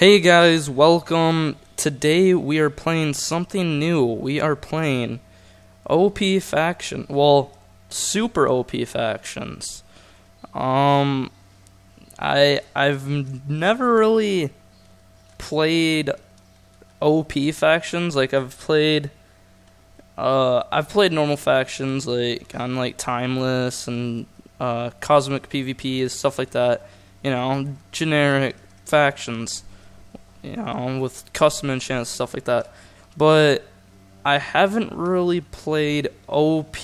Hey guys, welcome. Today we are playing something new. We are playing OP faction. Well, super OP factions. Um I I've never really played OP factions. Like I've played uh I've played normal factions like on like Timeless and uh Cosmic PvP and stuff like that. You know, generic factions you know, with custom enchants stuff like that. But I haven't really played OP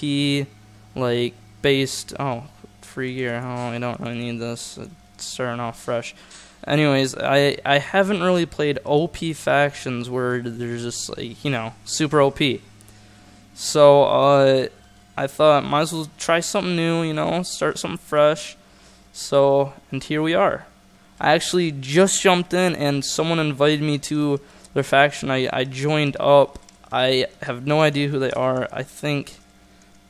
like based. Oh, free gear. Oh, I don't really need this. It's starting off fresh. Anyways, I I haven't really played OP factions where there's just like you know super OP. So uh, I thought might as well try something new. You know, start something fresh. So and here we are. I actually just jumped in and someone invited me to their faction. I, I joined up. I have no idea who they are. I think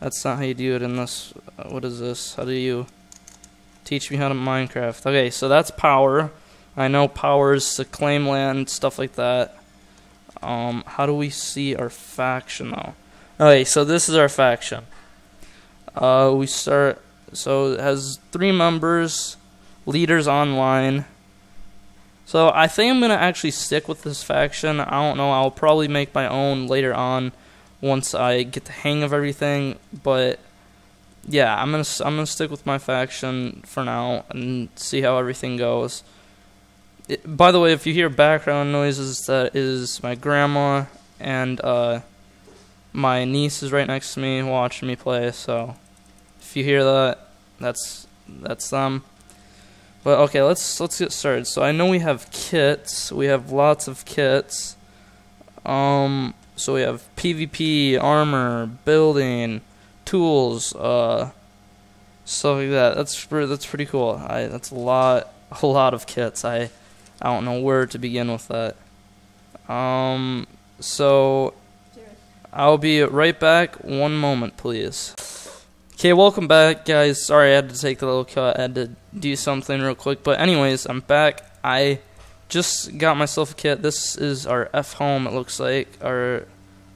that's not how you do it in this. Uh, what is this? How do you teach me how to Minecraft? Okay, so that's power. I know powers to claim land, stuff like that. Um, how do we see our faction though? Okay, so this is our faction. Uh, we start. So it has three members leaders online. So I think I'm gonna actually stick with this faction. I don't know. I'll probably make my own later on once I get the hang of everything. But yeah, I'm gonna I'm gonna stick with my faction for now and see how everything goes. It, by the way, if you hear background noises, that is my grandma and uh, my niece is right next to me watching me play. So if you hear that, that's that's them. But okay, let's let's get started. So I know we have kits. We have lots of kits. Um, so we have PvP, armor, building, tools, uh, stuff like that. That's that's pretty cool. I that's a lot a lot of kits. I I don't know where to begin with that. Um, so I'll be right back. One moment, please. Okay, welcome back, guys. Sorry I had to take the little cut. I had to do something real quick. But anyways, I'm back. I just got myself a kit. This is our F home. It looks like our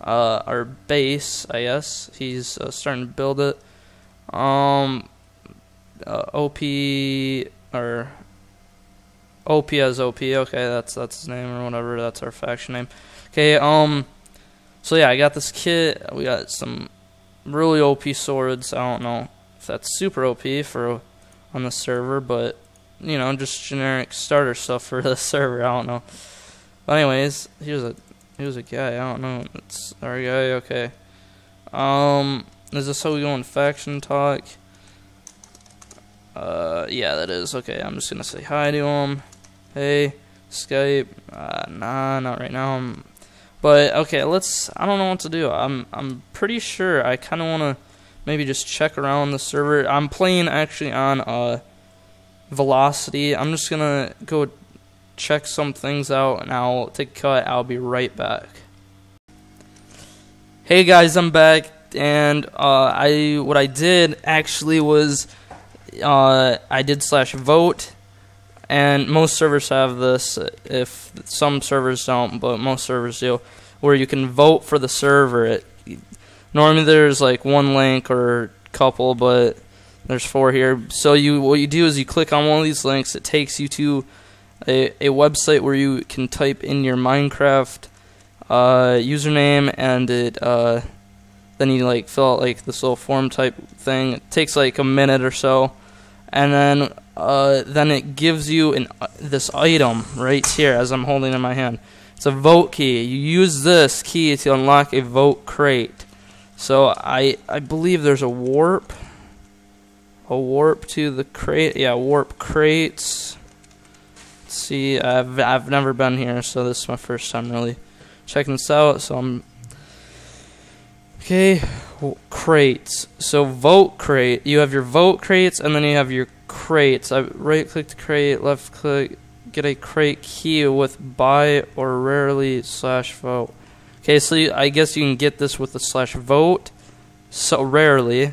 uh, our base. I guess he's uh, starting to build it. Um, uh, OP or OP as OP. Okay, that's that's his name or whatever. That's our faction name. Okay. Um. So yeah, I got this kit. We got some really OP swords. I don't know if that's super OP for on the server, but you know, just generic starter stuff for the server. I don't know. But anyways, he was a he was a guy. I don't know. It's our guy. Okay. Um, is this how we go in faction talk? Uh, yeah, that is. Okay, I'm just gonna say hi to him. Hey, Skype. Uh, nah, not right now. I'm but okay, let's. I don't know what to do. I'm I'm pretty sure I kind of want to maybe just check around the server. I'm playing actually on uh velocity. I'm just gonna go check some things out and I'll take a cut. I'll be right back. Hey guys, I'm back and uh, I what I did actually was uh, I did slash vote and most servers have this. If some servers don't, but most servers do, where you can vote for the server. It, normally there's like one link or couple, but there's four here. So you what you do is you click on one of these links. It takes you to a, a website where you can type in your Minecraft uh, username, and it uh, then you like fill out like this little form type thing. It takes like a minute or so, and then uh, then it gives you an uh, this item right here as I'm holding in my hand. It's a vote key. You use this key to unlock a vote crate. So I I believe there's a warp, a warp to the crate. Yeah, warp crates. Let's see, I've I've never been here, so this is my first time really checking this out. So I'm okay. Crates. So vote crate. You have your vote crates, and then you have your crates. I right click to create, left click, get a crate key with buy or rarely slash vote. Okay, so you, I guess you can get this with the slash vote, so rarely,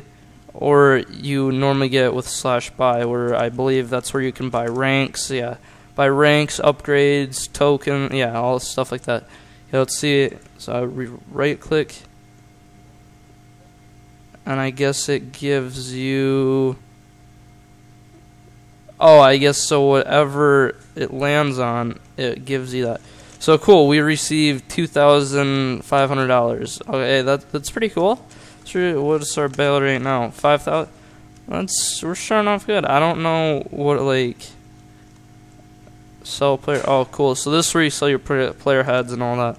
or you normally get it with slash buy, where I believe that's where you can buy ranks. Yeah, Buy ranks, upgrades, token, yeah, all stuff like that. Yeah, let's see. So I right click, and I guess it gives you. Oh, I guess so. Whatever it lands on, it gives you that. So cool. We received two thousand five hundred dollars. Okay, that that's pretty cool. So what's our bail rate now? Five thousand. That's we're starting off good. I don't know what like sell player. Oh, cool. So this is where you sell your player heads and all that.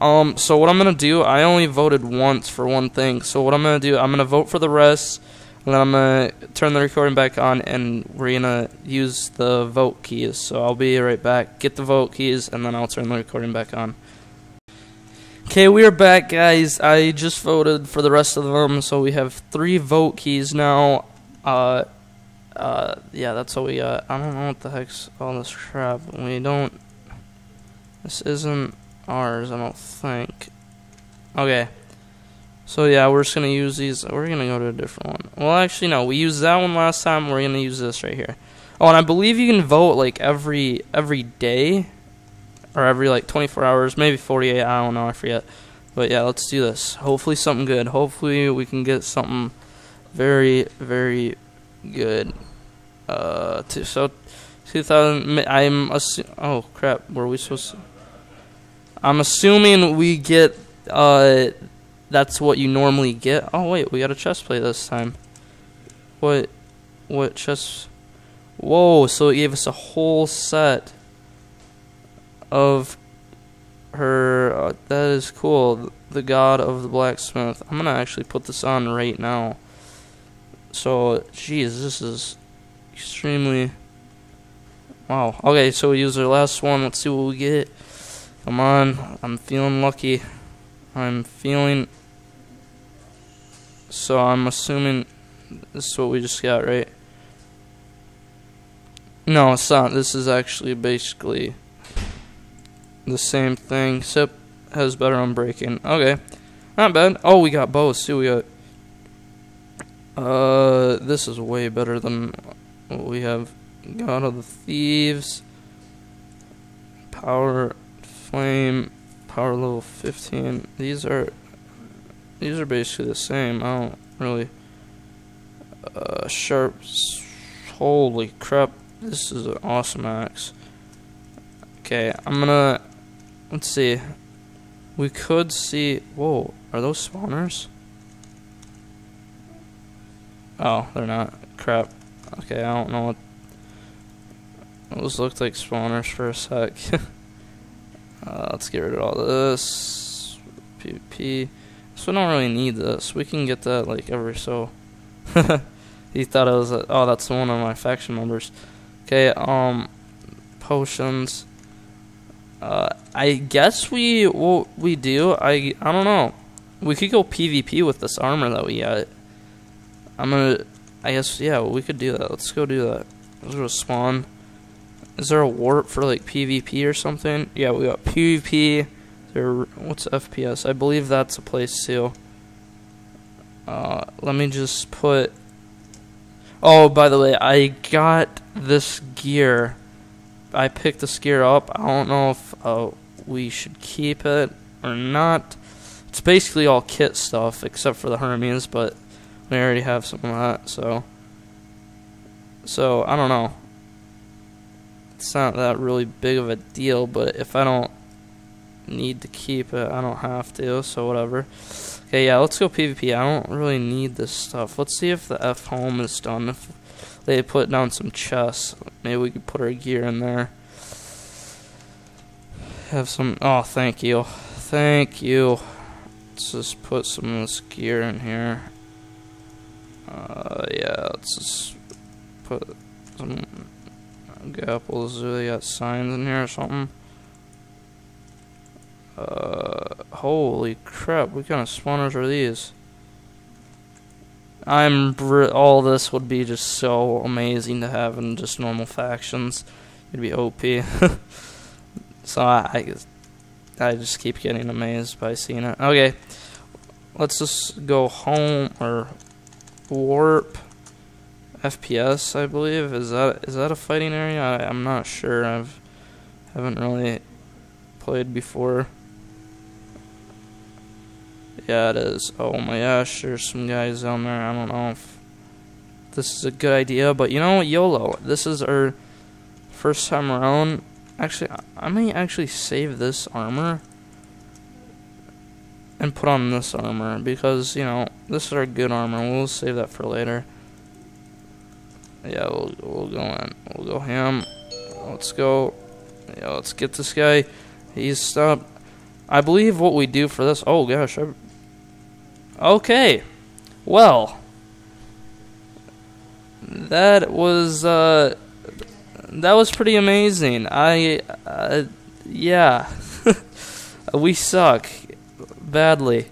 Um. So what I'm gonna do? I only voted once for one thing. So what I'm gonna do? I'm gonna vote for the rest and then I'm going to turn the recording back on and we're going to use the vote keys. So I'll be right back. Get the vote keys and then I'll turn the recording back on. Okay, we are back, guys. I just voted for the rest of them, so we have three vote keys now. Uh, uh, yeah, that's what we got. I don't know what the heck's all this crap. We don't. This isn't ours, I don't think. Okay. So yeah, we're just gonna use these. We're gonna go to a different one. Well, actually, no. We used that one last time. We're gonna use this right here. Oh, and I believe you can vote like every every day, or every like 24 hours, maybe 48. I don't know. I forget. But yeah, let's do this. Hopefully something good. Hopefully we can get something very very good. Uh, to, so 2000. I'm assu- Oh crap. Were we supposed? To? I'm assuming we get uh that's what you normally get. Oh wait, we got a chest plate this time. What? What chest? Whoa! So it gave us a whole set of her. Uh, that is cool. The god of the blacksmith. I'm gonna actually put this on right now. So, geez, this is extremely. Wow. Okay, so we use our last one. Let's see what we get. Come on. I'm feeling lucky. I'm feeling so I'm assuming this is what we just got, right? No, it's not. This is actually basically the same thing, except has better unbreaking. Okay, not bad. Oh, we got both. See, we got. Uh, this is way better than what we have. God of the Thieves, Power, Flame, Power level 15. These are these are basically the same. I don't really. Uh, sharps. Holy crap. This is an awesome axe. Okay, I'm gonna. Let's see. We could see. Whoa, are those spawners? Oh, they're not. Crap. Okay, I don't know what. Those looked like spawners for a sec. uh, let's get rid of all this. PvP. So we don't really need this. We can get that like ever so. he thought it was a, oh that's one of my faction members. Okay, um, potions. Uh, I guess we what we do. I I don't know. We could go PvP with this armor that we got. I'm gonna. I guess yeah, we could do that. Let's go do that. Let's go spawn. Is there a warp for like PvP or something? Yeah, we got PvP. There, what's FPS? I believe that's a place too. Uh, let me just put. Oh, by the way, I got this gear. I picked this gear up. I don't know if uh, we should keep it or not. It's basically all kit stuff except for the Hermes, but we already have some of that, so. So, I don't know. It's not that really big of a deal, but if I don't need to keep it. I don't have to, so whatever. Okay, yeah, let's go PvP. I don't really need this stuff. Let's see if the F home is done. If they put down some chests, maybe we could put our gear in there. Have some. Oh, thank you. Thank you. Let's just put some of this gear in here. Uh, yeah, let's just put some apples. Do they got signs in here or something? Uh, holy crap, what kind of spawners are these? I'm all this would be just so amazing to have in just normal factions. It'd be OP. so I, I, I just keep getting amazed by seeing it. Okay, let's just go home or warp. FPS, I believe. Is that is that a fighting area? I, I'm not sure. I've haven't really played before. Yeah, it is. Oh my gosh, there's some guys down there. I don't know if this is a good idea, but you know, YOLO. This is our first time around. Actually, I may actually save this armor and put on this armor because you know this is our good armor. We'll save that for later. Yeah, we'll we'll go in. We'll go ham. Let's go. Yeah, let's get this guy. He's stopped. I believe what we do for this. Oh gosh. I, okay. Well, that was uh, that was pretty amazing. I uh, yeah, we suck badly.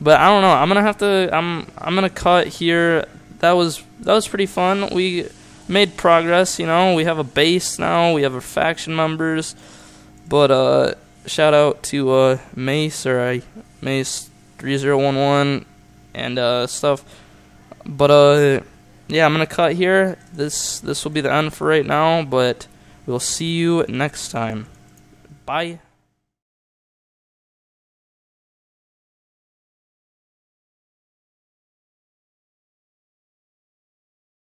But I don't know. I'm gonna have to. I'm I'm gonna cut here. That was that was pretty fun. We made progress. You know, we have a base now. We have our faction members. But uh, shout out to uh, Mace or I Mace three zero one one and uh, stuff. But uh, yeah, I'm gonna cut here. This this will be the end for right now. But we'll see you next time. Bye.